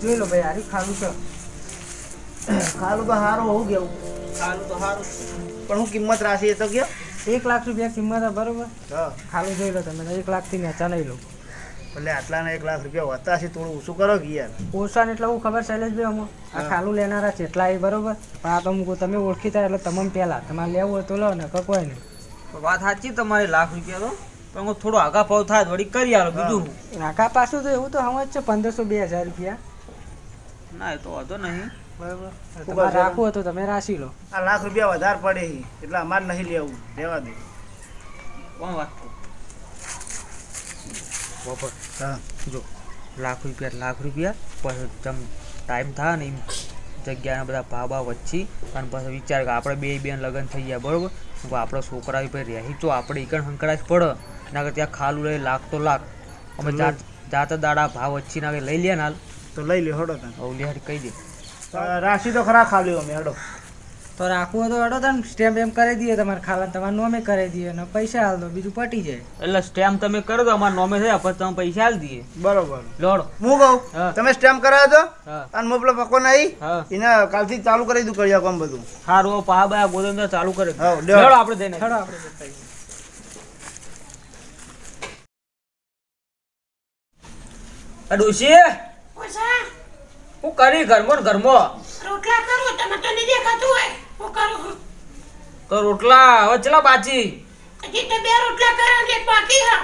જય લો ભાઈ હારી ખાલું છે ખાલું તો સારું હોવું કેવું ખાલું તો સારું પણ હું કિંમત રાશી એ તો કયો એક લાખ રૂપિયા કિંમત બરોબર હા. ખાલું જોઈ લો તમે. એક લાખથી નેચા નહીં લો. ભલે આટલાના એક લાખ રૂપિયા હોતા છે થોડું ઓછું કરો કે યાર. ઓછા ને એટલે હું ખબર શૈલેષભાઈ અમો આ. ખાલું લેનારા જેટલા એ બરોબર. પણ આ તો હું તમે ઓળખીતા એટલે તમામ પહેલા. તમારે લેવું હોય તો લો ને કોઈ નહીં. વાત સાચી તમારી લાખ રૂપિયા તો. પણ હું થોડો આગા પાવ થાય વળી કરી આલો બીજું આગા પાછું તો એવું તો સમજ છે પંદરસો બે હજાર રૂપિયા. ના એ તો વાંધો નહીં. બરાબર. રાખવું હતું તમે રાશી લો. આ લાખ રૂપિયા વધારે પડે છે એટલે અમારે નહીં લેવું. લેવા દે. કોણ વાત? છે? બપોર. હા જો લાખ રૂપિયા લાખ રૂપિયા પછી જમ ટાઈમ થાય ને એમ જગ્યાના બધા ભાવ ભાવ વચ્ચી. અને પછી વિચાર કે આપણે બે બેન લગ્ન થઈ ગયા બરાબર? તો આપણો છોકરા ભાઈ રહી તો આપણે ઈકણ હંકડાશ પડે. ના કે ત્યાં ખાલું લઈ લાખ તો લાખ. અમે જાત જાતે દાડા ભાવ વચ્ચી ના લઈ લે ને હાલ. તો લઈ લે હડો તને લે કહી દે. રાશી તો ખરા ખાલી અમે હડો. તો રાખવું તો અડો તને સ્ટેમ્પ એમ કરી દઈએ તમારે ખાલા તમારે નોમે કરી દઈએ ને પૈસા હાલ દો બીજું પટી જાય. એટલે સ્ટેમ્પ તમે કરો તો અમારા નોમે થયા પછી તમે પૈસા હાલ દઈએ. બરોબર. લોડો. હું કહું તમે સ્ટેમ્પ કરાવ્યો તો અને મો પેલો પકવાન આવી એને કાલથી ચાલુ કરી દઉં કરી કામ બધું. સારું પા બા ગોદમ ચાલુ કરે. હા, આપણે દઈને. ચડો આપણે ડોશી? હું કરી ઘરમાં ઘરમાં. રોટલા કરું તમે તો નહીં દેખાતું હોય. હું કરું તો રોટલા હવે ચલા બાચી હજી તો બે રોટલા કર્યા એક બાકી હા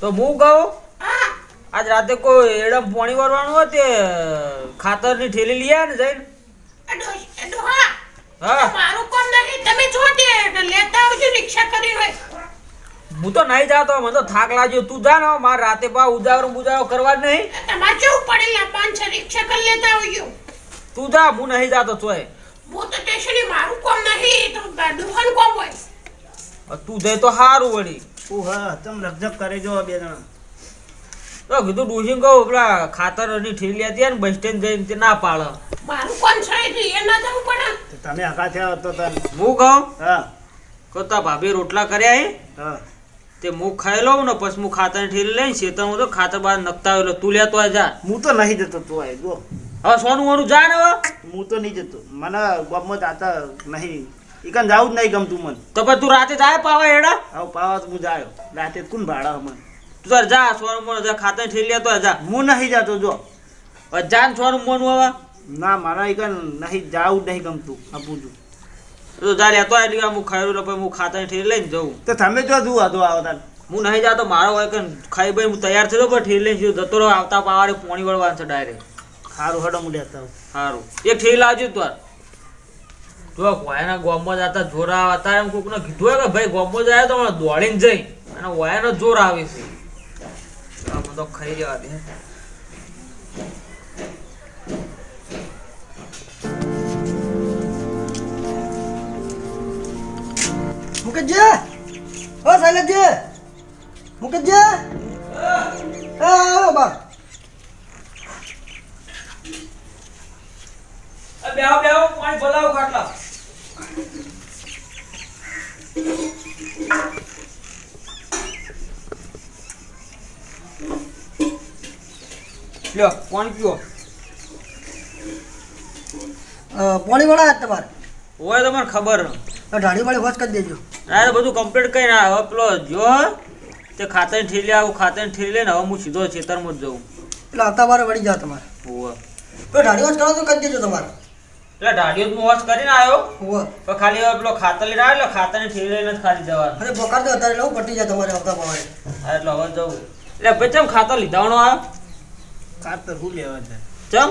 તો હું કહું? હા. આજ રાતે કોઈ એડમ પોણી વરવાનું હોય તે ખાતરની ઠેલી લઈ આય ને જઈને હા. હા. મારું કોમ નથી તમે જો તે લેતા આવજો રિક્ષા કરી હોય. હું તો નહીં જાતો મને તો થાક લાગ્યો. તું જા ને મારે રાતે પા ઉજાગરો બુજાગરો કરવા જ નહીં. તમારે કેવું પડેલા પાંચ છ રિક્ષા કરી લેતા આવજો. તું જા હું નહીં જાતો ચોય હું તો સ્ટેશને મારું કામ નહીં તો દુકાન કોમ હોય. તું જઈ તો સારું વળી. તું હા તમ રકઝક કરી જો બે જણા. તો કીધું ડોશીને કહું પેલા ખાતરની થેલી હતી ને બસ સ્ટેન્ડ જઈને તે ના પાડે. મારું કોણ છે એ ના જવું પડે. તમે હકા થયા તો તને હું કહું? હા. કોતા તા ભાભી રોટલા કર્યા હે? હા. તે હું ખાઈ લઉં ને પછી હું ખાતર થેલી લઈને શેતરમાં તો ખાતર બહાર નખતા તું લેતો જા. હું તો નહીં જતો તું આય જો. હવે સોનું વોનું જા ને હવે હું તો નહીં જતો. મને ગામમાં જાતા નહીં. ઈકન જાવું જ નહીં ગમતું મને. તો પછી તું રાતે જાય પાવા હેડા? આવું પાવા તો હું જાયો. રાતે કોણ ભાડા મને તું તાર જા સોનું મોનું જા ખાતે થેલી તો જા. હું નહીં જાતો જો. હવે જા ને સોનું મોનું હવે. ના મારા ઈકન નહીં જાવું જ નહીં ગમતું. આ પૂછું. તો જા લેતો એટલે હું ખાયું લઉં હું ખાતા ઠેરી લઈને જઉં. તો તમે જો જુઓ તો આવો તાર. હું નહીં જાતો મારો હોય કે ખાઈ ભાઈ હું તૈયાર થયો પણ ઠેરી લઈને જતો રહો આવતા પાવાડે પોણી વળવાનું છે ડાયરેક્ટ. સારું હડો હું લેતા હારું. સારું એક ઠેલા આવજો તાર જો વાયાના ગોમમાં જતા જોર આવે એમ એમ કોકને કીધું હોય કે ભાઈ ગોમમાં જાય તો દોડીને જઈ. અને વાયાનો જોર આવે છે. આ બધો ખાઈ જવા દે. મુકજે ઓ શૈલેષજી! મુકજે એ આવો બા બેહો બેહો પાણી ભલાવો ખાટલા. લ્યો પાણી વાળા તમારે? હોય તો ખબર. ઢાળી વાળી વોશ કરી દેજો. આ બધું કમ્પ્લીટ કરીને આ હવે પેલો જો તે ખાતર ઠેલી આવું ખાતર ઠેલી લઈને હવે હું સીધો ખેતરમાં જ જઉં. એટલે આવતા વારે વળી જાવ તમારે. હોવે. તો ઢાળી વોશ કરો તો કરી દેજો તમારે. એટલે દાઢીઓ હું વોશ કરીને આવ્યો તો ખાલી હવે પેલો ખાતર લઈને આવ્યો એટલે ખાતરની ઠેરી લઈને જ ખાલી જવાનું. અરે બોકાર તો અત્યારે લઉં પટી જાય તમારે આવતા પાવારે હા એટલે હવે જવું. એટલે ભાઈ ચમ ખાતર લીધાવાનો આવ્યો ખાતર હું લેવા છે ચમ?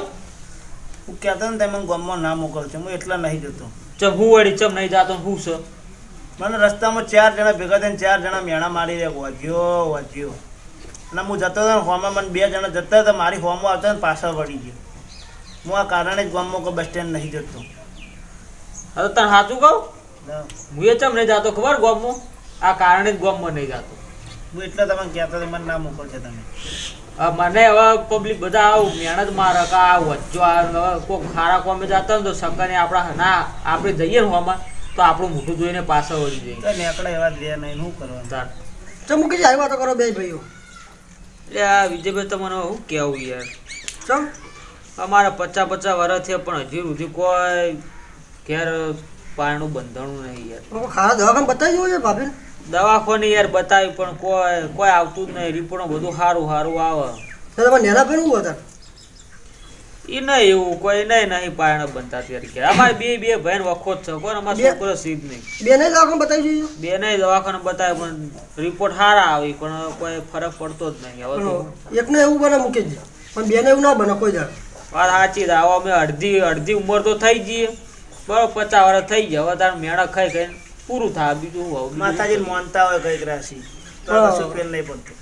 હું કહેતો ને તમે ગામમાં ના મોકલશે હું એટલા નહીં જતો. ચમ હું વળી ચમ નહીં જાતો ને હું છે? મને રસ્તામાં ચાર જણા ભેગા થઈને ચાર જણા મેણા મારી રહ્યા વાજ્યો વાજ્યો અને હું જતો હતો ને હોમાં મને બે જણા જતા હતા મારી હોમમાં આવતા ને પાછળ વળી ગયો. હું આ કારણે જ ગામમાં કોઈ બસ સ્ટેન્ડ નહીં જતો. હવે તને સાચું કહું? હું એ ચમ નહીં જતો ખબર ગોમમાં? આ કારણે જ ગોમમાં નહીં જાતો. હું એટલે તમે કહેતા મને ના મોકલશે તમે. આ મને હવે પબ્લિક બધા આવું મહેનત મારે કે આ વચ્ચો કોઈક ખારા કોમે જતા ને તો સકને આપણા ના આપણે જઈએ ને હોમાં તો આપણું મોટું જોઈને પાછા વળી જઈએ તો નેકડા એવા જ રહ્યા નહીં શું કરવાનું? તાર. ચમ મૂકી જાય વાતો કરો બે ભાઈઓ. એટલે આ વિજયભાઈ તમને શું કહેવું યાર. ચમ? અમારે પચાસ પચાસ વર્ષ થયા પણ હજી સુધી કોઈ ઘેર પાણીનું બંધાણું નહીં યાર. ખારા દવાખાને બતાવી જવું છે ભાભીને દવાખાને યાર બતાવી પણ કોઈ કોઈ આવતું જ નહીં. રિપોર્ટ બધું સારું સારું આવે. તો તમારે નેલા ફેરવું હતા એ નહીં એવું કોઈ નહીં નહીં પાયણ બનતા ત્યારે કે અમારે બે બે ભાઈ વખો જ છે. કોણ અમારે છોકરો સીધ નહીં. બે નહીં દવાખાને બતાવી જોઈએ? બે નહીં દવાખાને બતાવે પણ રિપોર્ટ સારા આવી પણ કોઈ ફરક પડતો જ નહીં. હવે તો એકને એવું બને મૂકી જ પણ બેને એવું ના બને કોઈ દાડ. વાત સાચી છે આવા અમે અડધી અડધી ઉંમર તો થઈ જઈએ બરોબર પચાસ વર્ષ થઈ ગયા હવે તાર મેળા ખાઈ ખાઈને પૂરું થાય બીજું શું હવે? માતાજી માનતા હોય કંઈક રાશિ ફેર નહીં પડતો.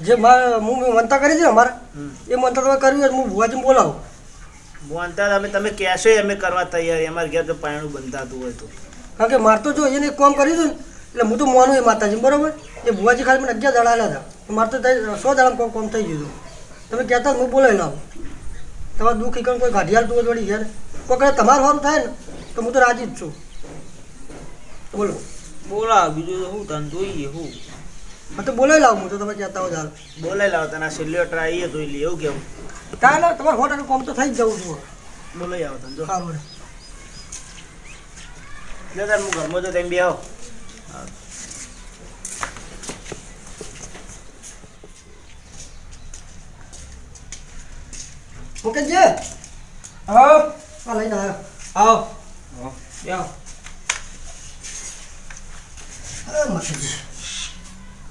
જે મારે હું મનતા કરી છે અમારે હમ. એ મનતા તમે કર્યું હોય હું ભુવાજી બોલાવું. માનતા અમે તમે કહેશો એ અમે કરવા તૈયાર. અમારે ઘેર તો પાયણું બંધાતું હોય તો. કારણ કે મારે તો જો એને એક કામ કર્યું હતું ને એટલે હું તો માનું એ માતાજી બરોબર? એ ભુવાજી ખાલી મને અગિયાર દાડા હતા. મારે તો સો દાડા કોમ થઈ ગયું હતું. તમે કહેતા હું બોલાવી લાવું. તમારે દુઃખ ઈકણ કોઈ ગાઢી હાલતું હોય વળી યાર. કોઈ તમારું સારું થાય ને તો હું તો રાજી જ છું. બોલો. બોલા બીજું તો શું તને જોઈએ હું. હા તો બોલાવી લાવું હું તો તમે કહેતા હો ચાલ બોલાઈ લાવો તને છેલ્લી ટ્રાય એ જોઈ લઈએ એવું કેવું? ના તમારે સો ટકા કોમ તો થઈ જ જવું છું. બોલાઈ આવો તને જો. સારું. લે તાર હું ઘરમાં જો તેમ બી આવો. મુકેશજી હા આ લઈને આવ્યો આવો બેહો. હા, માતાજી.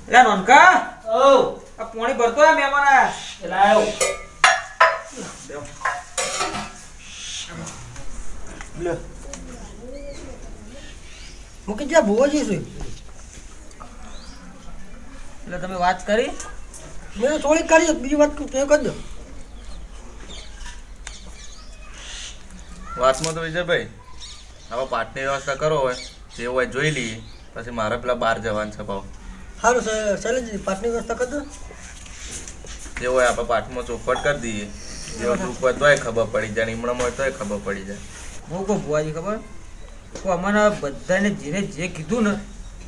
લે નોનકા ઓ આ પાણી ભરતો હોય મહેમાન આયા એલા આવ્યો લે મુકેશજી આ ભુવાજી શું એટલે તમે વાત કરી મેં થોડીક કરી બીજી વાત તમે કરી દો વાતમાં તો વિજયભાઈ હવે પાટની વ્યવસ્થા કરો હોય જે હોય જોઈ લઈએ. પછી મારે પેલા બહાર જવાનું છે ભાવ સારું સર શૈલેષજી પાટની વ્યવસ્થા કરી દો. જે હોય આપણે પાઠમાં ચોખવટ કરી દઈએ. જે દુઃખ હોય તોય ખબર પડી જાય નિમણમ હોય તોય ખબર પડી જાય. હું કહું ભુવાજી ખબર? અમારા બધાને જેને જે કીધું ને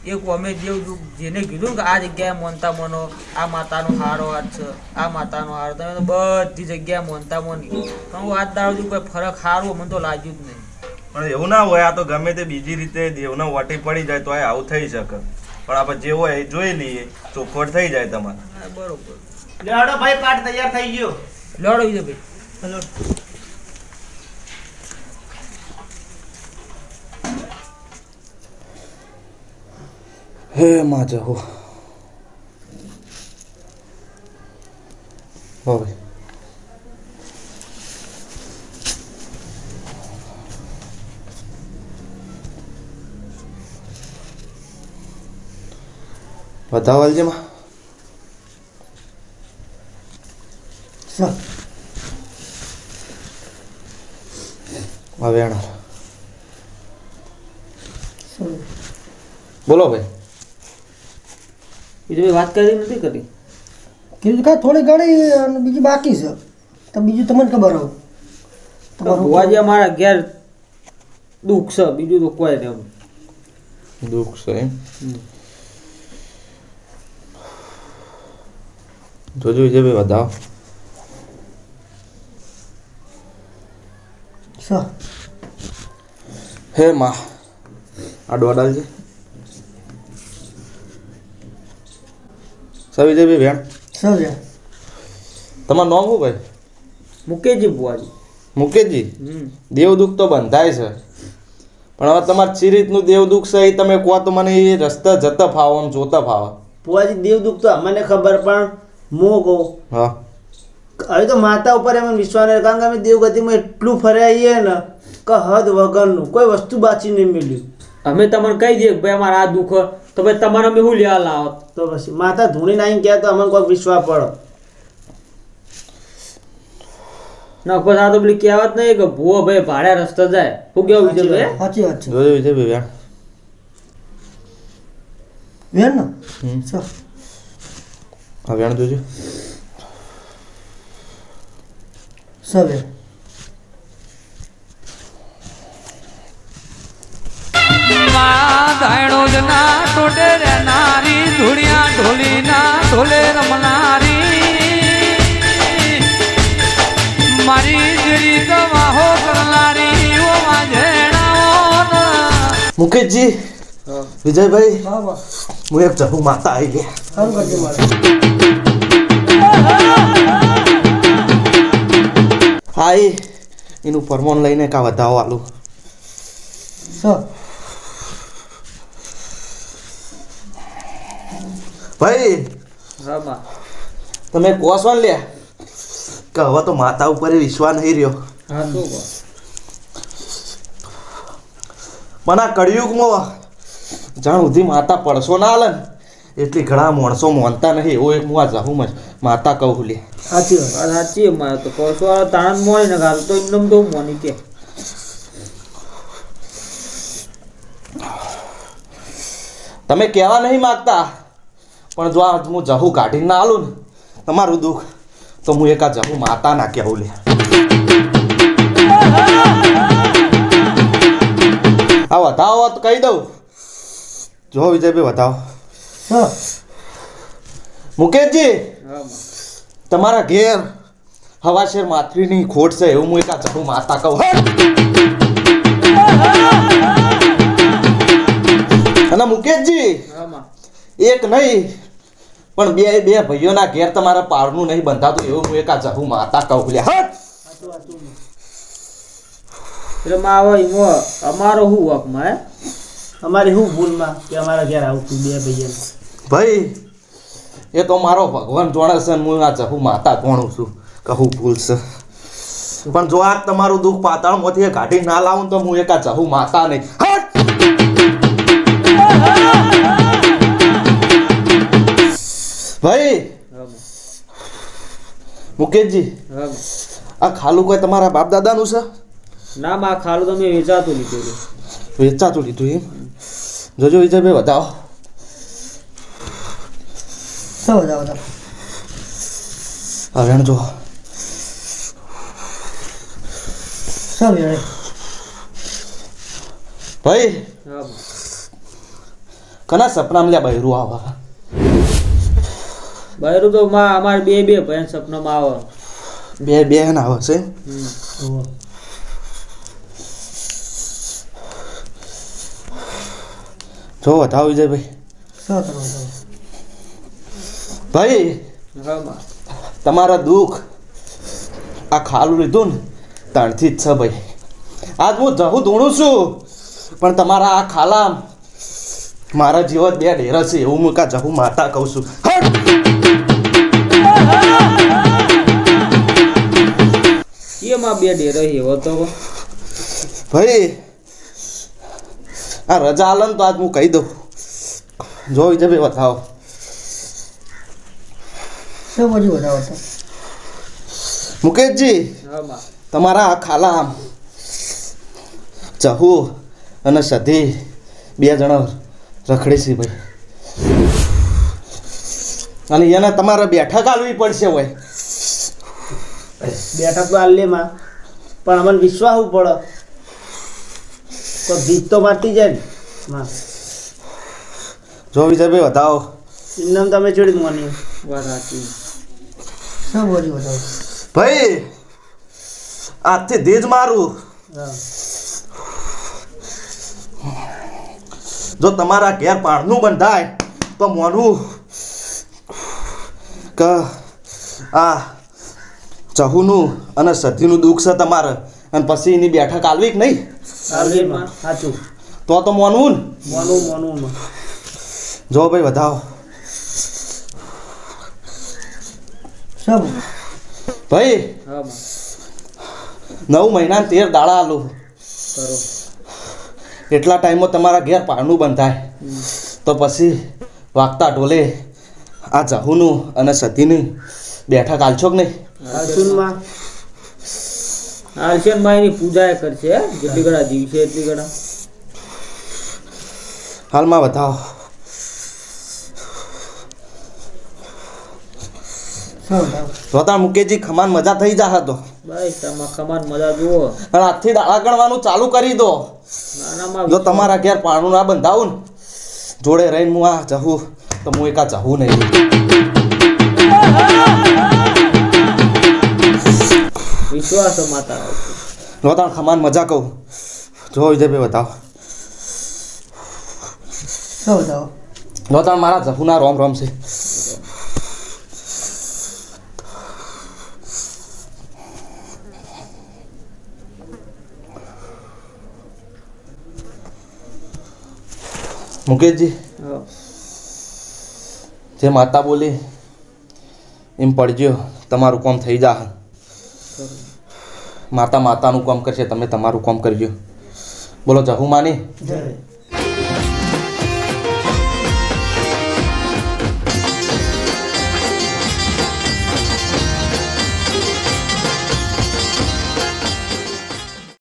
એ કહું અમે જે જેને કીધું કે આ જગ્યાએ મોનતા મોનો આ માતાનો હારો હાથ છે આ માતાનો હારો તમે તો બધી જગ્યાએ મોનતા મોની. પણ હું આજ દાડો કોઈ ફરક હારો મને તો લાગ્યું જ નહીં. પણ એવું ના હોય આ તો ગમે તે બીજી રીતે દેવના વાટી પડી જાય તો આવું થઈ શકે. પણ આપણે જે હોય એ જોઈ લઈએ ચોખવટ થઈ જાય તમારે. હા, બરોબર. લે ભાઈ પાઠ તૈયાર થઈ ગયો. લડો બીજો ભાઈ. હે માં જહો. હવે. બતાવો અલજીમાં હવે બોલો ભાઈ. બીજો ભાઈ વાત કરી નથી કરી. કીધું કાંઈ થોડી ઘણી અને બીજી બાકી છે. તો બીજું તમને ખબર હોય. તમારું ભુવાજી અમારા ઘેર દુઃખ છે. બીજું તો કોઈ નહીં. દુઃખ છે એમ? જોજો વિજય ભાઈ બતાવો સર હે માં આ ડોડાલ છે. સર વિજયભાઈ બેન. સર છે તમારું નામ શું ભાઈ? મુકેશજી બુવાજી મુકેશજી? હમ. દેવદુખ તો બંધાય છે. પણ હવે તમારે ચી રીતનું દેવદુખ છે એ તમે કહો તો મને એ રસ્તા જતા ફાવો આમ જોતા ફાવે. બુવાજી દેવ દુઃખ તો અમને ખબર પણ હું કહું. હા. હવે તો માતા ઉપર એમ વિશ્વાસ નહીં. કારણ કે અમે દેવગતિમાં એટલું ફર્યા ને કે હદ વગરનું કોઈ વસ્તુ બાચી નહીં મળ્યું. અમે તમને કહી દઈએ કે ભાઈ અમારે આ દુઃખ તો ભાઈ તમારે મેં શું લેવા લાવો તો પછી માતા ધૂણી નાઈ કહે તો અમને કોઈ વિશ્વાસ પડો. ના પછી આ તો પેલી કહેવત નહીં કે ભૂવો ભાઈ ભાડે રસ્તો જાય. હું કેવું વિજય ભાઈ? સાચી વાત છે. જોજો વિજય ભાઈ વેણ ને? સર હા વેણ જોજો. સવે ના ટોટે રહેનારી ધૂળિયા ઢોલી ના ઢોલે રમનારી. મારી જીરી ગવાહો કરનારી ઓ વાજેણાઓ મુકેશજી વિજયભાઈ હા એક જહુ માતા આવી ગયા સારું હા એનું પરમોન લઈને કા વધાવો આલું? સ ભાઈ તમે કોસો ને લે. કે હવે તો માતા ઉપર વિશ્વાસ નહીં રહ્યો. પણ આ કળિયુગમાં જાણ સુધી માતા પડશો ના હાલે ને એટલી ઘણા માણસો માનતા નહીં. એવો એક હું આ જાઉં માતા કહું લે. સાચી વાત સાચી મારે તો. કોસો તાણ મોય ને ગાલ તો એમને તો મોની કે. તમે કહેવા નહીં માગતા. પણ જો આ હું જહું કાઢીને ના આલું ને તમારું દુઃખ તો હું એક આ જહુ માતા ના કહેવું લે. આ વધાવો તો કહી દઉં. જો વિજયભાઈ વધાવો. મુકેશજી તમારા ઘેર હવાશેર માથરીની ખોટ છે એવું હું એક આ જહુ માતા કહું! અને મુકેશજી એક નહીં પણ બે બે ભાઈઓના ઘેર તમારા પારનું નહીં બંધાતું એવું હું એક આ જહુ માતા કહું લે હટ! એટલે માં આવે અમારો શું વાકમાં માં અમારી શું ભૂલમાં કે અમારા ઘેર આવતું બે ભાઈઓ ભાઈ એ તો મારો ભગવાન જોણે છે હું આ જહુ માતા કોણ છું કહું ભૂલ છે. પણ જો આ તમારું દુઃખ પાતાળમાંથી એ કાઢી ના લાવું તો હું એક આ જહુ માતા નહીં. હટ! ભાઈ! મુકેશજી આ ખાલું કોઈ તમારા બાપ દાદાનું છે? ના બા ખાલું તમે વેચાતું લીધું વેચાતું લીધું એમ? જોજો વિજયભાઈ બતાવો સ બધા બધા હવે જો. સ ભાઈ! કના સપનામાં લ્યા બૈરું આવા. બહેરું તો માં અમારે બે બે ભાઈ સપનામાં આવે. બે બેન આવે છે? જો બતાવો વિજયભાઈ ભાઈ. ભાઈ તમારા દુઃખ આ ખાલું લીધું ને ત્રણથી જ છે ભાઈ. આજ હું જહું ધૂણું છું પણ તમારા આ ખાલા મારા જીવત બે ઢેરા છે એવું હું કા જહું માતા કહું છું. હટ! એમાં બે ડેરો એવો તો. ભાઈ આ રજા ને તો આજ હું કહી દઉં. જોઈ જબે બતાવો મુકેશજી તમારા આ ખાલા આમ ચહુ અને સધી બે જણા રખડે છે ભાઈ. અને એને તમારે બેઠક આલવી પડશે હોય. બેઠક તો આલ્લેમાં પણ અમને વિશ્વાસ પડે. તો ભીત તો મારતી જાય ને. જો વિજય ભાઈ બતાવો એમને તમે ચડી માની વાત સાચી. શું બોલી બતાવો ભાઈ આજથી દેજ મારું. જો તમારા ઘેર પાણનું બંધાય તો મોનું. ક આ ચહુનું અને સધીનું દુઃખ છે તમારે. અને પછી એની બેઠક આલવી કે નહીં? સાચું. તો તો મોનવું ને? મોનું મોનું માં. જો ભાઈ વધાવો. ભાઈ નવ મહિના તેર દાડા આલું. એટલા ટાઈમમાં તમારા ઘેર પારણું બંધાય. તો પછી વાગતા ઢોલે આ જહુનું અને સતીની બેઠક આલશો કે નહીં? અર્જુનમાં આલશનમાં એની પૂજા કરશે? જેટલી ઘણા જીવશે એટલી ઘણા. હાલમાં બતાવો. રોતા મુકેશજી ખમાન મજા થઈ જા હતો ખમાન મજા જુઓ. અને આજથી દાળા ગણવાનું ચાલુ કરી દો. જો તમારા ઘેર પાણું ના બંધાવું ને જોડે રહીને હું આ જહું તો હું એકા જહું નહીં. વિશ્વાસ માતા નોતાણ ખમાન મજા કહું. જો વિજયભાઈ બતાવો. શું બતાવો. નોતાણ મારા જફુના રોમ રોમ છે. મુકેશજી જે માતા બોલી એમ પડજો તમારું કોમ થઈ જા માતા માતાનું કામ કરશે તમે તમારું કામ કરજો. બોલો જહુ માની? જય.